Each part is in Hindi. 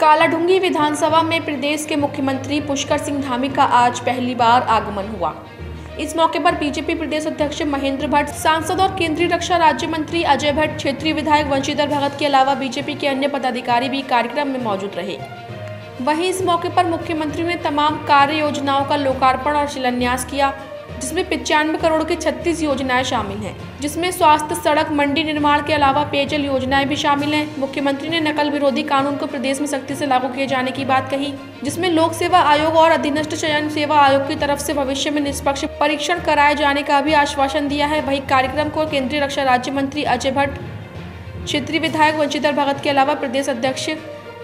कालाढूँगी विधानसभा में प्रदेश के मुख्यमंत्री पुष्कर सिंह धामी का आज पहली बार आगमन हुआ। इस मौके पर बीजेपी प्रदेश अध्यक्ष महेंद्र भट्ट, सांसद और केंद्रीय रक्षा राज्य मंत्री अजय भट्ट, क्षेत्रीय विधायक वंशीधर भगत के अलावा बीजेपी के अन्य पदाधिकारी भी कार्यक्रम में मौजूद रहे। वहीं इस मौके पर मुख्यमंत्री ने तमाम कार्य योजनाओं का लोकार्पण और शिलान्यास किया। जिसमें पिचानवे करोड़ की 36 योजनाएँ शामिल हैं, जिसमें स्वास्थ्य सड़क, मंडी निर्माण के अलावा पेयजल योजनाएँ भी शामिल हैं। मुख्यमंत्री ने नकल विरोधी कानून को प्रदेश में सख्ती से लागू किए जाने की बात कही, जिसमें लोक सेवा आयोग और अधीनस्थ चयन सेवा आयोग की तरफ़ से भविष्य में निष्पक्ष परीक्षण कराए जाने का भी आश्वासन दिया है। वही कार्यक्रम को केंद्रीय रक्षा राज्य मंत्री अजय भट्ट, क्षेत्रीय विधायक वंशीधर भगत के अलावा प्रदेश अध्यक्ष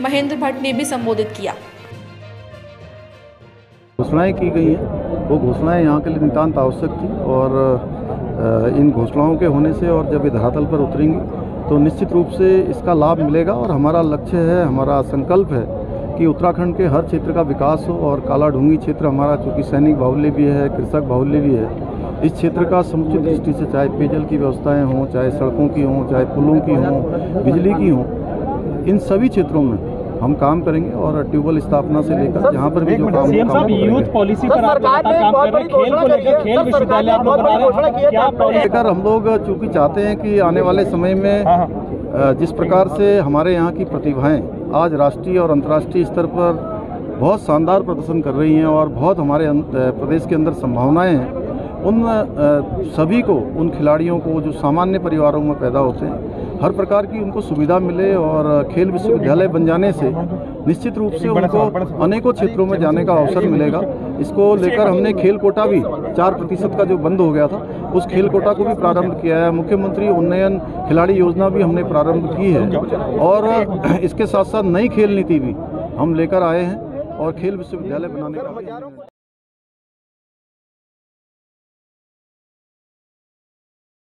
महेंद्र भट्ट ने भी संबोधित किया। घोषणाएँ की गई हैं। वो घोषणाएँ यहाँ के लिए नितान्त आवश्यक थी और इन घोषणाओं के होने से और जब ये धरातल पर उतरेंगी तो निश्चित रूप से इसका लाभ मिलेगा और हमारा लक्ष्य है, हमारा संकल्प है कि उत्तराखंड के हर क्षेत्र का विकास हो और काला ढूँगी क्षेत्र हमारा चूँकि सैनिक बाहुल्य भी है, कृषक बाहुल्य भी है, इस क्षेत्र का समुचित दृष्टि से चाहे पेयजल की व्यवस्थाएँ हों, चाहे सड़कों की हों, चाहे पुलों की हों, बिजली की हों, इन सभी क्षेत्रों में हम काम करेंगे और ट्यूबवेल स्थापना से लेकर जहाँ पर भी जो काम सीएम साहब यूथ पॉलिसी पर आप काम कर रहे हैं खेल को लेकर खेल विश्वविद्यालय आप लोग बना रहे हैं। हम लोग चूँकि चाहते हैं कि आने वाले समय में हाँ, हाँ। जिस प्रकार से हमारे यहाँ की प्रतिभाएँ आज राष्ट्रीय और अंतर्राष्ट्रीय स्तर पर बहुत शानदार प्रदर्शन कर रही हैं और बहुत हमारे अं- प्रदेश के अंदर संभावनाएँ हैं उन सभी को उन खिलाड़ियों को जो सामान्य परिवारों में पैदा होते हैं हर प्रकार की उनको सुविधा मिले और खेल विश्वविद्यालय बन जाने से निश्चित रूप से उनको अनेकों क्षेत्रों में जाने का अवसर मिलेगा। इसको लेकर हमने खेल कोटा भी चार प्रतिशत का जो बंद हो गया था, उस खेल कोटा को भी प्रारंभ किया है। मुख्यमंत्री उन्नयन खिलाड़ी योजना भी हमने प्रारंभ की है और इसके साथ साथ नई खेल नीति भी हम लेकर आए हैं और खेल विश्वविद्यालय बनाने का